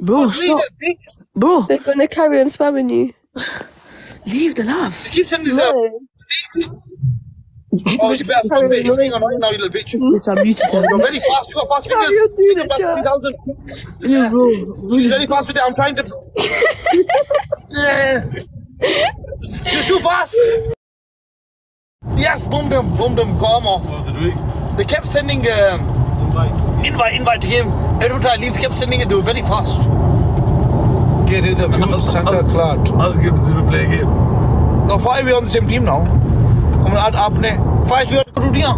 Bro, stop. Bro, They're gonna carry on spamming you. leave the laugh. Keep sending this out. No. Oh, you better stop it. It's going on right now, you little bitch. Bitch, I'm muted. You're very fast. You got fast fingers. You're it, past Jack. 3,000. Yeah, bro. She's very fast with it. I'm trying to. yeah. She's too fast. Yes, boom them, boom them, got 'em off. They kept sending um, invite, invite to him. Every time I leave, they kept sending it. They were very fast. Get rid of you, Santa Claus. I'll get to play a game. Now five we on the same team now. हम आज आपने five your टूटियां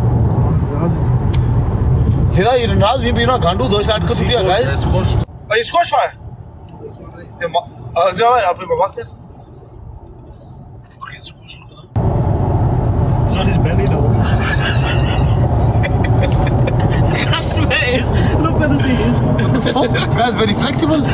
हिरा ये नाज भी पीना गांडू दो start कर टूटियां guys इसको शवा है ये मा आ जा रहा है आप पे बात कर It's very flexible. you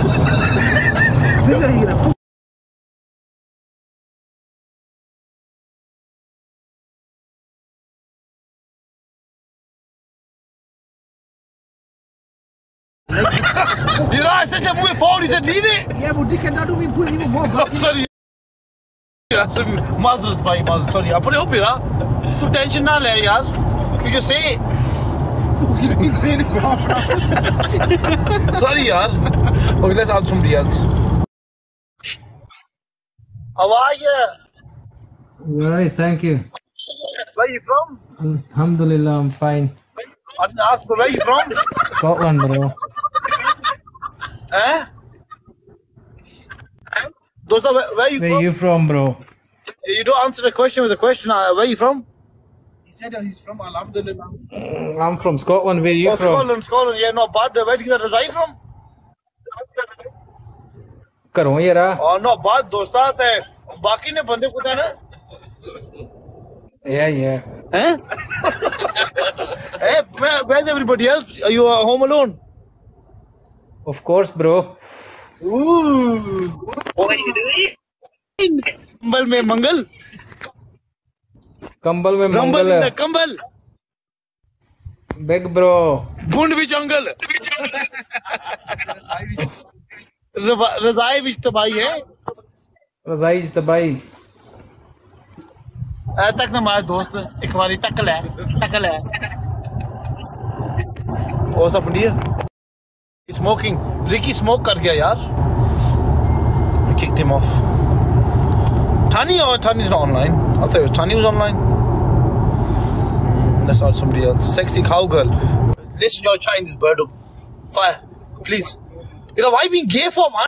know, I said to forward, said leave it. Yeah, but put even more blood. sorry. That's sorry. I put it up here, huh? Too tension na le, yaar. You just say it. Bugün seni Sorry yaar. Okay, let's add somebody else. How are you? All right, thank you. Where are you from? Alhamdulillah, I'm fine. I didn't ask, where are you from? Scotland, bro. Eh? Dosa, where, where you where from? you from, bro? You don't answer the question with a question. Uh, where are you from? said he's from Alhamdulillah. I'm from Scotland. Where are you oh, from? Scotland, Scotland. Yeah, not bad. Where did you reside from? घरों यार और ना बात दोस्ता है बाकी ने बंदे को ना yeah yeah हैं hey where's everybody else are you uh, home alone of course bro ooh what are you doing मंगल में मंगल कंबल में है। कंबल। बिग ब्रो गुंड भी जंगल। रजाई विच तबाही है। रजाई तबाही तक नमाज़ दोस्त एक बारी तक ले तक ले। ओ सब बढ़िया। स्मोकिंग रिकी स्मोक कर गया यार। Kicked him off Tani or Tani's not online I thought tell you, Chinese online. Mm, that's not somebody else. Sexy cowgirl. Listen your Chinese bird. Fire. Please. You know, why being gay for, man?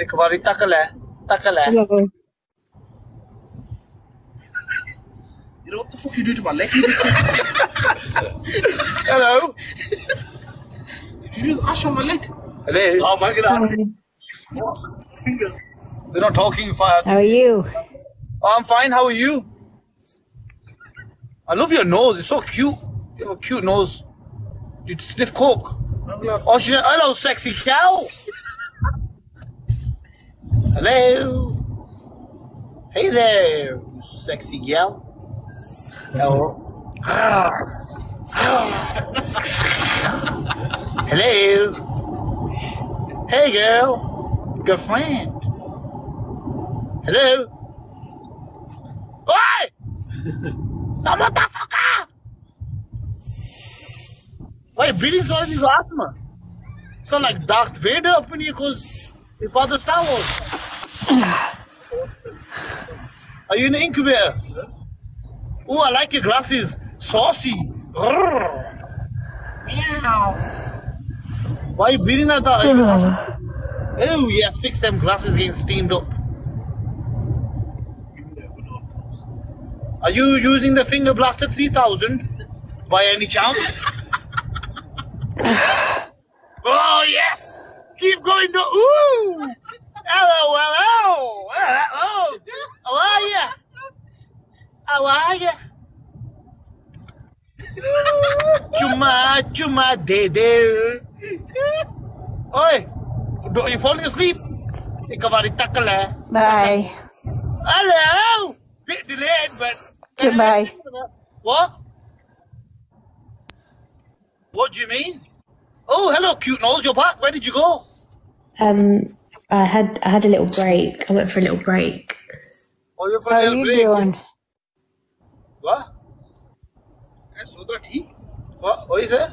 एक बारी तकल है तकल है You know what the fuck you do to my leg? Hello. You just ash on my leg. Hello Oh my god. They're not talking fire How are you? Oh, I'm fine. How are you? I love your nose. It's so cute. You have a cute nose. You sniff coke. Oh, she, hello, sexy cow. Hello. Hey there, sexy gal. Hello. Ah. Hello. Hey, girl. Good friend. Hello. Oi! The motherfucker! Why breathing so his asthma? So like Darth Vader up in here because he father Star Wars. Are you in the incubator? Oh, I like your glasses. Saucy. Why are you breathing like that? oh yes, fix them glasses getting steamed up. Are you using the Finger Blaster 3000 by any chance? oh, yes! Keep going. To, ooh! Hello, hello! Hello! How are you? How are you? Chuma, chuma, de de. Oi! Do you falling asleep? Ik kan maar die takkelen. Bye. Hello! Bit delayed, but Goodbye. What? What do you mean? Oh, hello, cute nose. You're back. Where did you go? Um, I had I had a little break. I went for a little break. Oh, you're for How a are little you break. doing? What? I saw that tea. What? What is it?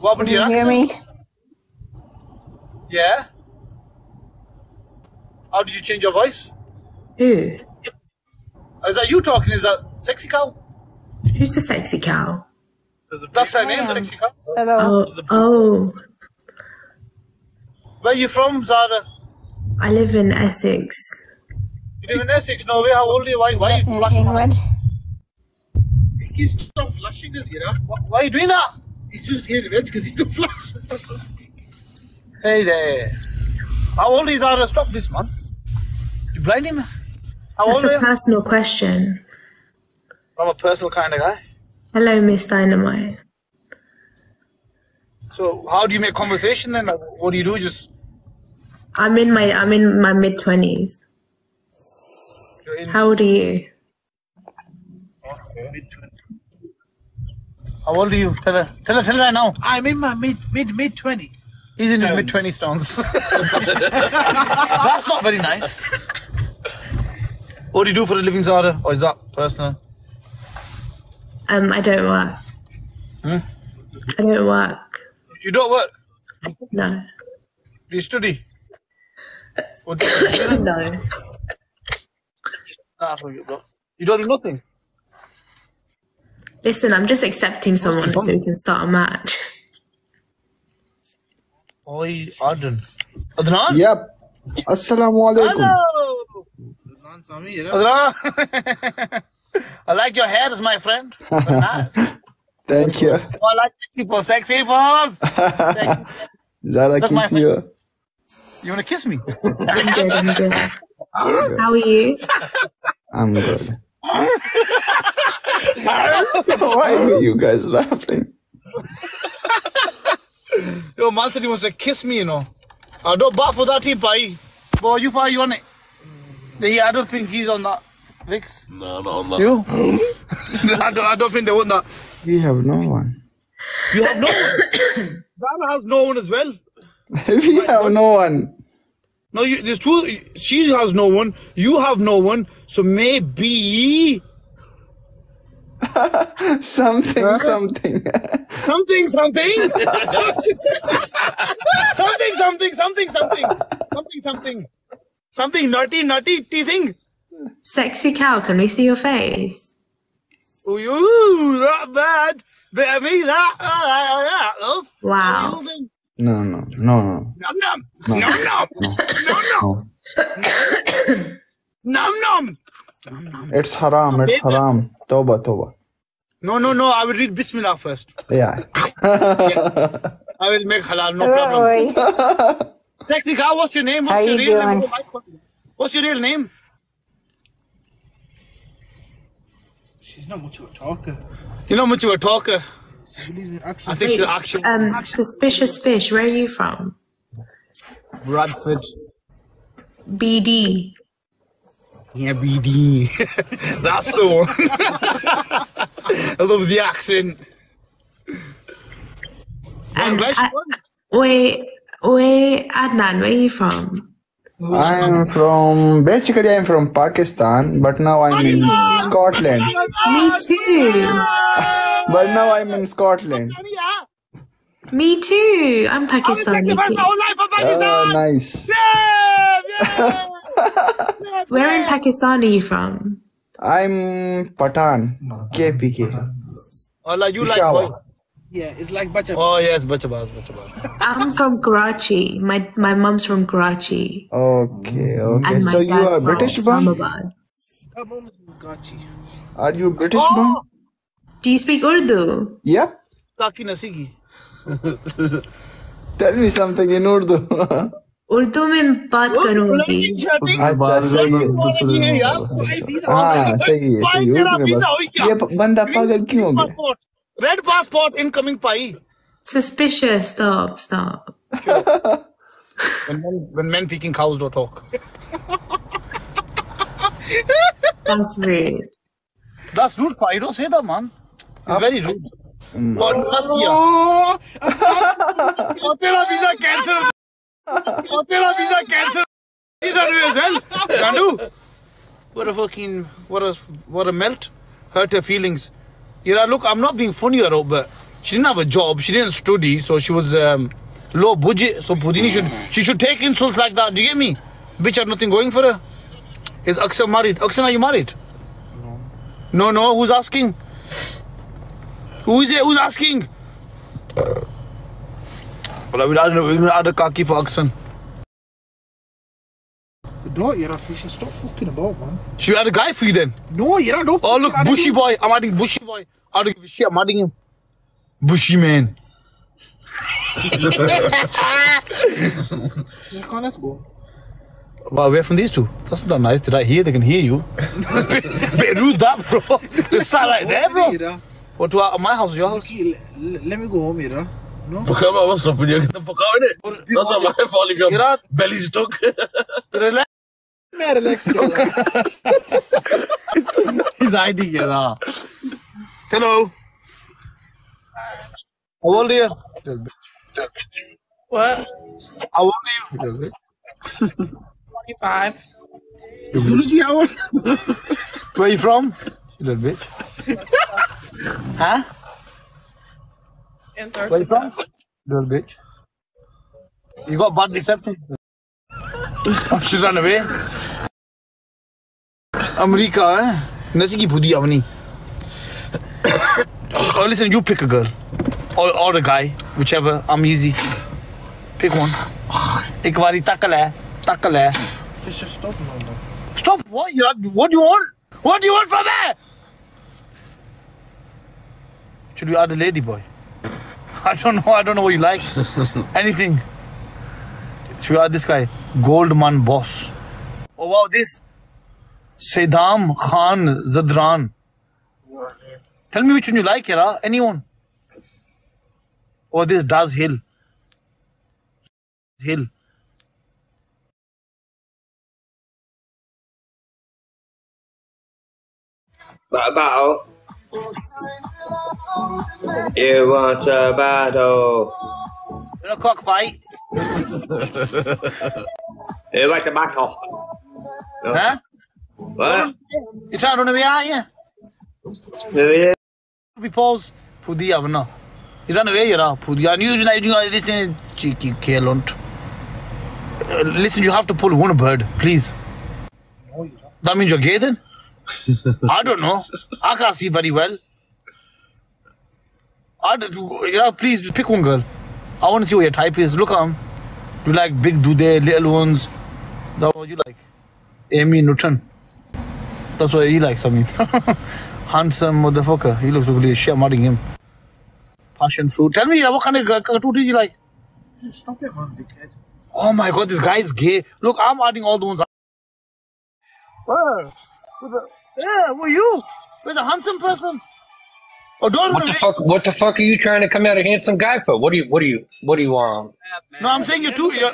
What happened Can you your hear me? Yeah. How did you change your voice? Who? Is that you talking? Is that sexy cow? Who's the sexy cow? That's her name, am. sexy cow. Hello. Oh, oh, Where are you from, Zara? I live in Essex. You live in Essex, Norway. How old are you? Why? Why are you In flushing? England. He's stop flushing us, you know. Why, why are you doing that? He's just here to because he can flush. Hey there. How old is our Stop this, man. You blinding me? How That's old are a you? personal question. I'm a personal kind of guy. Hello, Miss Dynamite. So how do you make conversation then? Like, what do you do? Just I'm in my I'm in my mid twenties. in, How old are you? How old are you? Tell her. Tell her. Tell her right now. I'm in my mid mid mid twenties. He's in his mid twenty stones. That's not very nice. What do you do for a living, Zara? Or is that personal? Um, I don't work. Hmm? I don't work. You don't work. No. Do you study? What do you do? No. Nah, bro. You don't do nothing. Listen, I'm just accepting someone so we can start a match. Oi, Adnan. Adnan? Yep. Assalamu alaikum. Hello. Sami, you. Adnan. I like your hairs, my friend. Nice. oh, Thank you. Oh, I like sexy pose. Sexy pose. Thank you. Zara That's my kiss you. You want to kiss me? I'm good, I'm good. How are you? I'm good. Why are you guys laughing? Yo, man said he wants to kiss me, you know. I don't bat for that team, pai. Boy, you far you on it? Yeah, I don't think he's on that. Vix? No, not on that. You? I, don't, I don't think they want that. We have no one. You have no one. Dana has no one as well. we have no one. No, you, there's two. She has no one. You have no one. So maybe Something, something. something, something, something, something, something, something, something, something, something naughty, naughty, teasing. Sexy cow, can we see your face? Oh, you not bad. Baby, that, uh, that, love. Wow. No, no, no, no. Num num, num num, num num, num num. It's haram, it's haram. Toba, toba. No, no, no. I will read Bismillah first. Yeah. I will make halal, no Hello, problem. Roy. Sexy cow, what's your name? What's How your you real name? doing? What's your real name? She's not much of a talker. You're not much of a talker. I believe that actually. I think she's actually Um, suspicious fish, where are you from? Bradford. BD. Yeah, BD. That's the one. I love the accent. And Where's she I- from? wait, wait, Adnan, where are you from? I'm from, basically I'm from Pakistan, but now I'm in Scotland. Me too. But now I'm in Scotland. Me too. I'm I Pakistani. my whole life for Oh, Pakistan. nice. Yeah, yeah. Yeah, Where in yeah. Pakistan are you from? I'm Patan, KPK. Allah, you like boy. Yeah, it's like Bacha. Oh yes, Bachabaz, Bachabaz. I'm from Karachi. My my mom's from Karachi. Okay, mm. okay. And my So you are from British born? Islamabad. Got you. Are you British Oh. born? Do you speak Urdu? Yep. Taki Nasigi. Tell me something in Urdu. Urdu में बात करूँगी अच्छा सही है हाँ सही है सही है उर्दू में बात ये प- बंदा पागल क्यों हो गया Red passport incoming pai. suspicious stop stop When men, when men picking cows don't talk. that's rude That's rude. You don't say that, man. It's very rude. और दस किया और तेरा वीजा कैंसिल और तेरा visa cancel visa to as hell Gandu what a fucking what a what a melt hurt her feelings you know look I'm not being funny or but she didn't have a job she didn't study so she was um, low budget so Pudini should she should take insults like that do you get me bitch had nothing going for her is Aksa married Aksa are you married no no who's asking Who is it? Who's asking? Well, I will add, we're gonna add a kaki for Aksan. No, you're a fish. Stop fucking about, man. Should we add a guy for you then? No, you're not. Oh, look, Bushy boy. I'm adding Bushy boy. I don't give a shit. I'm adding him. Bushy man. Come, let's go. Wow, we're from these two. That's not nice. Did I hear? They can hear you. bit rude that, bro. They sat right there, bro. Mira, What to uh, my house, your house? let, let me go home, Mira. No. Fuck out, what's up with you? Get the fuck out of it. That's not my fault. You You're out. got belly stuck. Relax. Man, relax. He's hiding here. Ah. Hello. How old are you? What? How old are you? 25. Zoology hour. Where you from? You little bitch. huh? Antarctica. Where you from? Little bitch. You got bad reception. She's on the way. America, eh? Nasi ki pudi avani. Oh, listen, you pick a girl. Or, or a guy, whichever. I'm easy. Pick one. एक बारी तक ले तक ले Fisher, stop, man. Stop! What? You what do you want? What do you want from me? should we add a lady boy? I don't know. I don't know what you like. Anything. Should we add this guy? Goldman boss. Oh wow, this Saddam Khan Zadran. Tell me which one you like, Yara. Anyone. Or this Daz Hill. Hill. What battle? You want a battle? You know, cockfight. You like the battle? Huh? What? You trying to run away, aren't you? Yeah. We pause. Pudi avna. You run away, you're Pudi. I knew you like you are listening. Cheeky kelunt. Uh, Listen, you have to pull one bird, please. That means you're gay then? I don't know. I can't see very well. I don't, you know, please just pick one girl. I want to see what your type is. Look at them. You like big dude, little ones. That's what you like. Amy Newton. That's what he likes, I mean. Handsome motherfucker. He looks ugly as shit. I'm adding him. Passion fruit. Tell me, what kind of cartoon did you like? Stop it, man, dickhead. Oh my god, this guy is gay. Look, I'm adding all the ones. Where? Where's the- Yeah, who are you? Where's a handsome person? Oh, don't What the fuck? What the fuck are you trying to come out a handsome guy for? What do you? What do you? What do you want? No, I'm saying you're too. You're,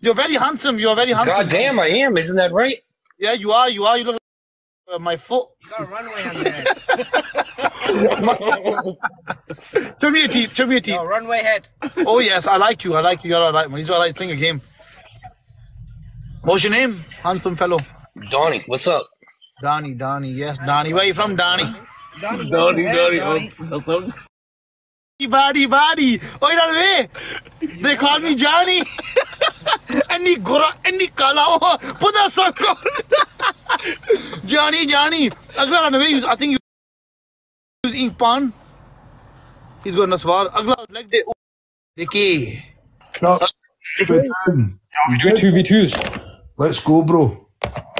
you're very handsome. You're very handsome. God damn, I am. Isn't that right? Yeah, you are. You are. You look like uh, my foot. You got a runway on there. Show me your teeth. Show me your teeth. Oh, runway head. Oh yes, I like you. I like you. You're alright, man. He's alright playing a game. What's your name? Handsome fellow. Donnie, what's up? Donnie, Donnie. Yes, Donnie. Where you from, Donnie? Donnie, Donnie, Donnie. Donnie. oh, That's all. Body, body. Oh, you know way. They call me Johnny. Any gora, any kala. Oh, put that song on. Johnny, Johnny. Agla run. I think you use ink pan. He's got Naswar. Agla leg day. Dicky. Stop. Good. You Do good? two v twos. Let's go, bro.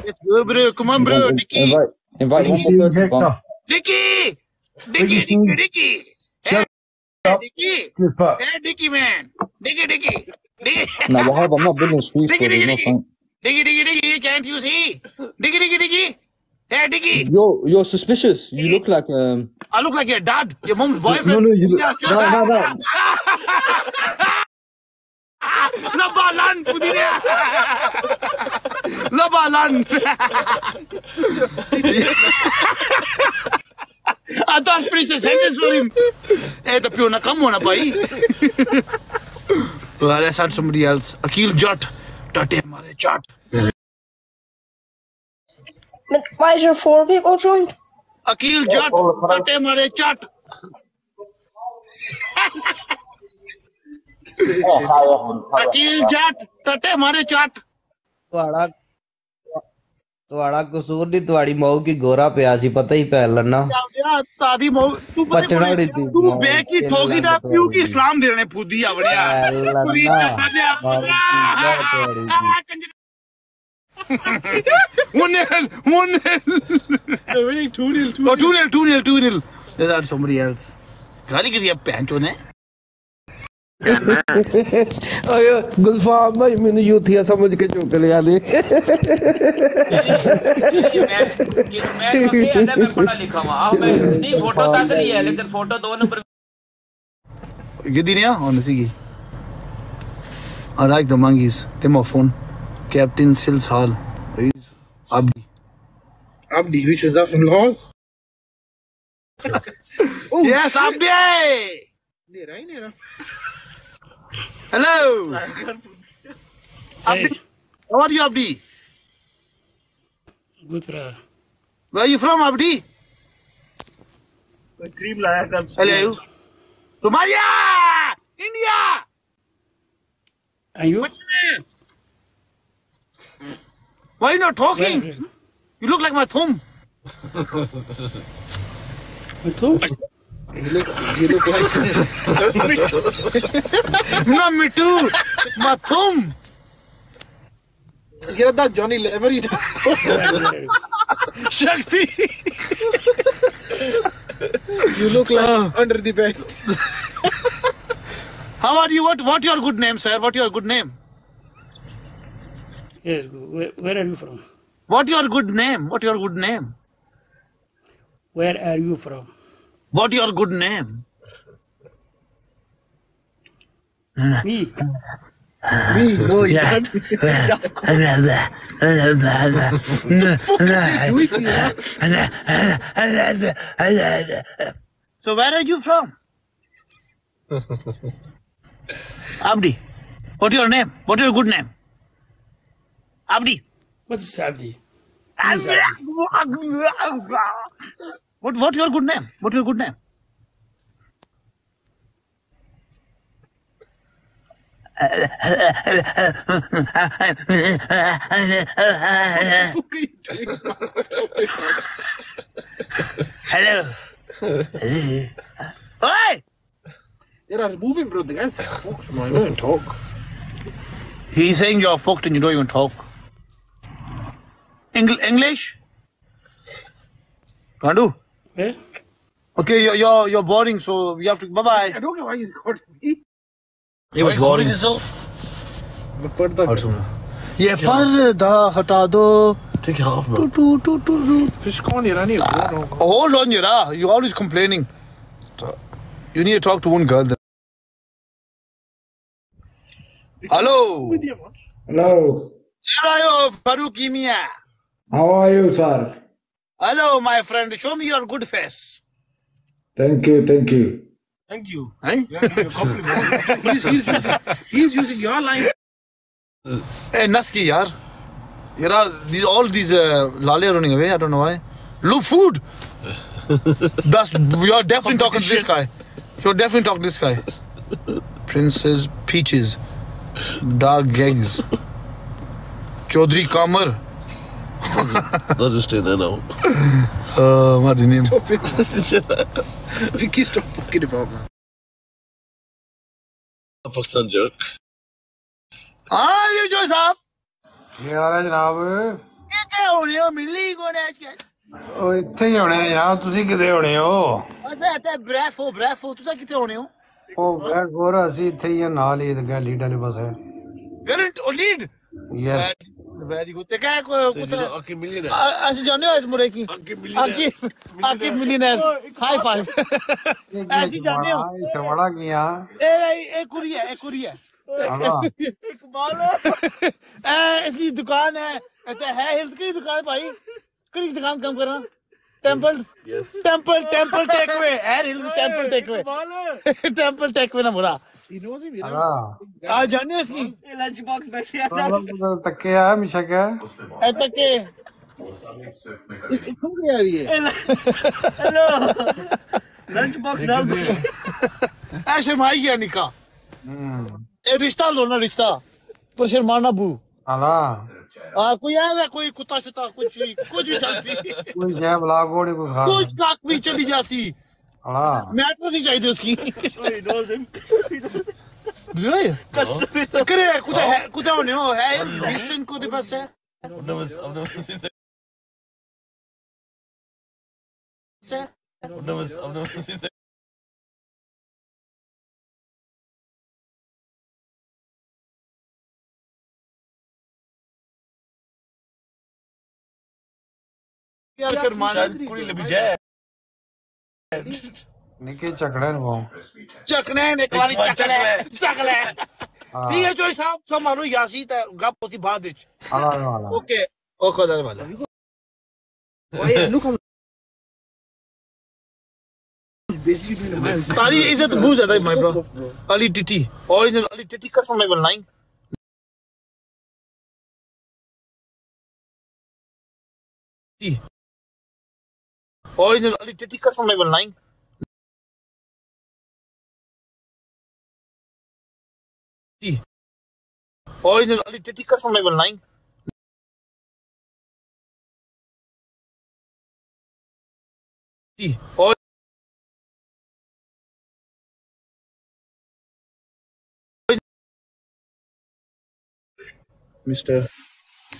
Let's go, bro. Come on, bro. Dicky. Invite, invite What one more person. Bump. Dicky. Dicky. Dicky, Dicky. Hey. Dicky. Hey, Dicky, man. Dicky, Dicky. Dicky. Nah, Wahab, I'm not building streets, bro. Diggy, There's diggy, no diggy. point. Diggy, diggy, diggy. Can't you see? Diggy, diggy, diggy. Hey, Diggy. Yo, you're suspicious. You look like um. I look like your dad, your mom's boyfriend. No, no, you look. No, no, no. Labalan, pudina. Labalan. I thought finish the sentence for him. Eh, the piona come on, bhai. well, let's add somebody else. Akil Jat. Tate mare chat. Men why is there four people joined? Akil Jat. Tate mare chat. Akil Jat. Tate mare chat. ਤੁਹਾਡਾ ਤੁਹਾਡਾ ਕਸੂਰ ਨਹੀਂ ਤੁਹਾਡੀ ਮੌ ਕੀ ਗੋਰਾ ਪਿਆ ਸੀ ਪਤਾ ਹੀ ਪੈ ਲੈਣਾ ਯਾਰ ਤਾਦੀ ਮੋ ਤੂੰ ਪਤਾ ਬਚਣਾ ਕੋਲੇ- ਨਹੀਂ ਤੀ ਤੂੰ ਮੌ ਬੇ ਕੀ ਕੇ ਠੋਕੀ ਦਾ ਲੱਗ ਪਿਓ ਕੀ ਇਸਲਾਮ ਦੇਣੇ ਫੁੱਦੀ ਆਵਣਿਆ ਪੂਰੀ ਚੱਪਾ ਦੇ One nil, one nil. They're winning two nil, two oh, two nil, two nil, two nil. Let's add somebody else. गाली करी अब पैंचो अरे गुलफाम भाई मैंने यूथिया समझ के चुक लिया दे लेकिन फ़ोटो दो नंबर ये दिन है और नसी की अराइक द तो मंगीज तेमोफोन captain सिल्स hall is Abdi Abdi which is the from Laos yes Abdi नेरा ही नेरा from Laos? Abdi! Nera, nera. Hello! Abdi. How are you, Abdi? Good, brother. Where are you from, Abdi? Cream laya kal. Hello. Somalia! India! Are you? What's your name? Why are you not talking? You look like my thumb. My thumb? You look, you look like. Not me too. My thumb. Get that Johnny Lever. Shakti. You look like ah. under the bed. How are you? What What your good name, sir? What your good name? Yes, where, where are you from? What your good name? What your good name? Where are you from? What your good name? Me? Me? No, you can't. So where are you from? Abdi. What your name? What your good name? Abdi. What's Abdi? What What your good name? What your good name? Hello. Oi! There are moving, bro. The guys fucked, man. Don't talk. He's saying you're fucked and you don't even talk. Engl- English? Pandu? Eh? Okay, you're, you're, you're boring, so you have to. Bye bye. I don't know why you recorded me. He was boring. और सुनो ये पर्दा हटा दो Take it off, to man. To to to to Fish corn, you're running. Hold on, Yara. You're always complaining. You need to talk to one girl. Then. Hello. Hello. Hello, Faruqi Mia. How are you, sir? Hello, my friend. Show me your good face. Thank you, thank you. Thank you. Hey? Yeah, give me a compliment. he's, he's, using, he's using your line. Hey, Naski, yaar. Yara, these all these uh, lale are running away. I don't know why. Look, food. That's you're definitely talking to this guy. You're definitely talking to this guy. Princess Peaches, Dark Geggs, Chaudhry Kamar. I'll just stay there now. Uh, what's his name? Stop it. Vicky, stop fucking about, man. Pakistan joke. हाँ ये जो साहब ਕੀ ਹਾਲ ਹੈ ਜਨਾਬ ਕਿੱਥੇ ਹੋਣੇ ਹੋ ਮਿਲੀ ਕੋਨੇ ਅੱਜ ਕੱਲ ਉਹ ਇੱਥੇ ਹੀ ਹੋਣੇ ਆ ਜਨਾਬ ਤੁਸੀਂ ਕਿਤੇ ਹੋਣੇ ਹੋ ਅਸਾਂ ਤੇ ਬ੍ਰੈਫੋ ਬ੍ਰੈਫੋ ਤੁਸੀਂ ਕਿੱਥੇ ਹੋਣੇ ਹੋ ਉਹ ਮੈਂ ਗੋਰ ਅਸੀਂ ਇੱਥੇ ਹੀ ਆ ਨਾਲ ਹੀ ਤੇ ਗੈਲੀ ਵਾਲੇ ਪਾਸੇ ਕਰੰਟ ਉਹ ਲੀਡ ਯੈਸ वेरी गुड देखा है कोई मिलियन ऐसे जाने इस मुरे की आकी मिलियन हाई फाइव ऐसे जाने हो किया ए ए कुरी है ए कुरी है इकबाल ए इसकी दुकान है ऐसे है हेल्थ की दुकान भाई करी दुकान कम करना टेंपल टेंपल टेंपल टेकवे है टेंपल टेकवे टेंपल टेकवे ना बुरा He knows him, you know. आज जाने इसकी. लंच बॉक्स बैठे तो तके आया मिशा क्या ऐसा के. इसको गया अभी ये. हेलो लंच बॉक्स डाल ऐ शर्माई गया निका. ए रिश्ता लो ना रिश्ता. पर शर्माना बू. अला आ कोई आया कोई कुत्ता शुता कुछ भी कुछ भी चलसी कोई जय बला खा कुछ काक भी चली जासी. हाँ। मैट्रो तो सी चाहिए उसकी। करे कुदा कुछ होने को बस है। शर्मा कुड़ी जाए निके चकले वो। चकने निकवारी चकले चकले। ठीक है जो हिसाब सब मारो यासीत है गप उसी बाद विच ओके ओ खुदा वाला ओए नु कम सारी इज़्ज़त बूझ जाता है माय ब्रो अली टिटी ओरिजिनल अली टिटी कसम मैं बोल लाइंग टी Original identity custom level 9. Original identity custom level 9. Original mister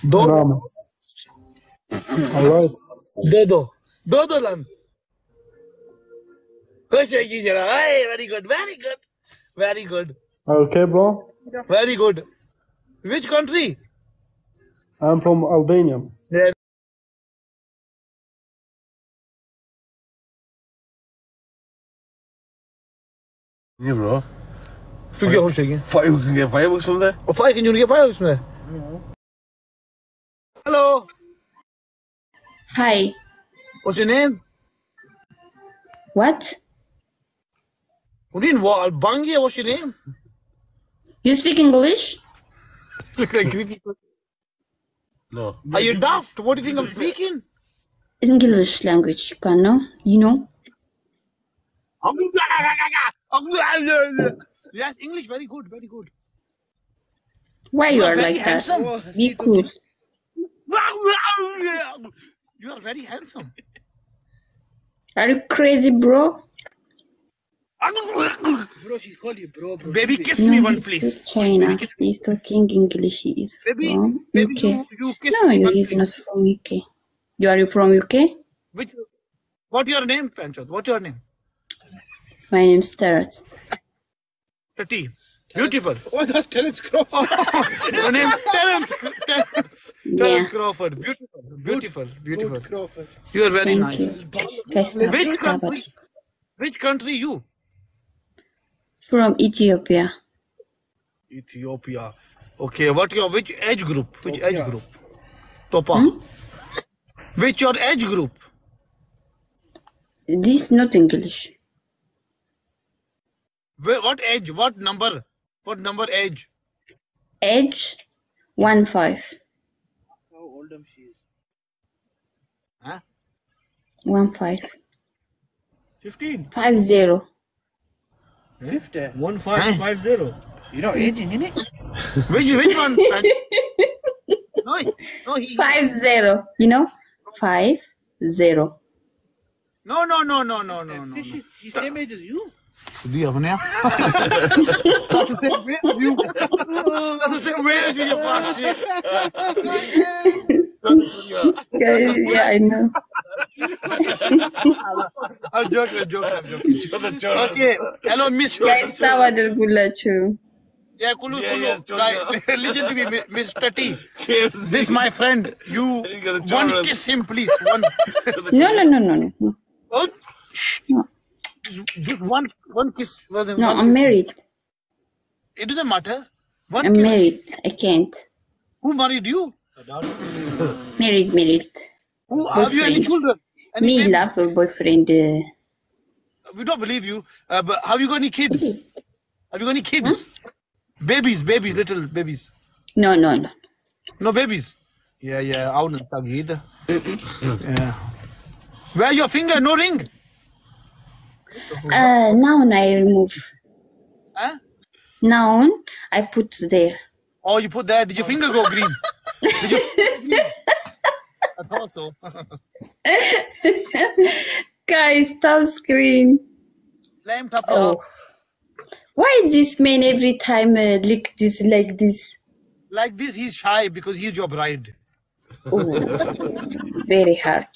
दो right. दे दो Dodolan. Hey, very good, very good, very good. Okay, bro. Very good. Which country? I'm from Albania. Yeah. Yeah, bro. You get shaking. Five, can get fireworks from there. Oh, five, can you get fireworks from there? Hello. Hi. What's your name? What? Udin, what? Albangia, what's your name? You speak English? Look like creepy. No. Are you daft? What do you think I'm speaking? It's English language. You can know? You know? Yes, English, very good, very good. Why you are very like that? Be cool. You are very handsome. Are you crazy, bro? Bro, she's called you bro, bro. Baby, kiss no, me one, he's please. from China. He's talking English. He is Baby, from baby, UK. you, you kiss no, me you one, is please. not from UK. You are you from UK? Which, what your name, Panchot? What's your name? My name's Tarot. Tati. Beautiful. Oh, that's Terence Crawford. Your name, Terence. Terence. Yeah. Terence Crawford. Beautiful. Beautiful. Beautiful. Crawford. You are very Thank nice. you. Which country? Which country you? From Ethiopia. Ethiopia. Okay, what your which age group? Which age group? Topa. Hmm? Which your age group? This not English. What age? What number? What number age? Age one five. How old am she is? Huh? One five. 15 Five zero. 50. 1550 You're not aging, innit? Which which one? no, no, he, Five zero. You know? Five zero. no, no, no, no, no, no, no. Fish is she's same age as you. Så du gjør meg. That's the same rate as you. That's the same rate as you, you fuck shit. yeah, yeah, I know. I'm joking, I'm joking, I'm joking. I'm. Okay, hello, Miss Guys, tawadur gulachu. Yeah, Kulu, yeah, Kulu. Yeah, right. Listen to me, Mr. T. KFC. This my friend. You, one kiss him, please. One. no, no, no, no, no. What? Oh, shh. No. Just one, one kiss wasn't. No, one I'm kiss. married. It doesn't matter. One I'm kiss. married. I can't. Who married you? Married, married. Who, have you any Boyfriend. children? Me love a boyfriend. Uh, We don't believe you. Uh, but have you got any kids? Have you got any kids? Babies, babies, little babies. no, no, no. No babies. Yeah, yeah. I wouldn't tag you either. yeah. Where your finger? No ring. Uh, now I remove. Huh? Now I put there. Oh, you put there. Did your finger go green? Did you? I thought so. Guys, stop screen. Oh. Why this man every time uh, lick this like this? Like this, he's shy because he's your bride. Oh, very hard.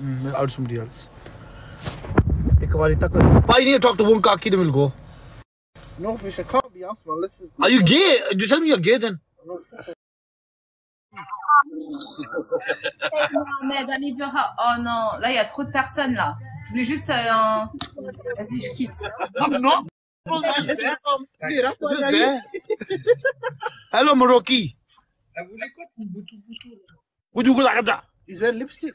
Mm, I'll somebody else. ਇੱਕ ਵਾਰੀ ਤੱਕ ਭਾਈ ਨਹੀਂ talk No, fish, I can't be asked, Are you gay? Just tell me you're gay then. Mohamed, Oh non, là, il y a trop de personnes, là. Je voulais juste euh, un... Vas-y, je quitte. I'm. He's wearing lipstick.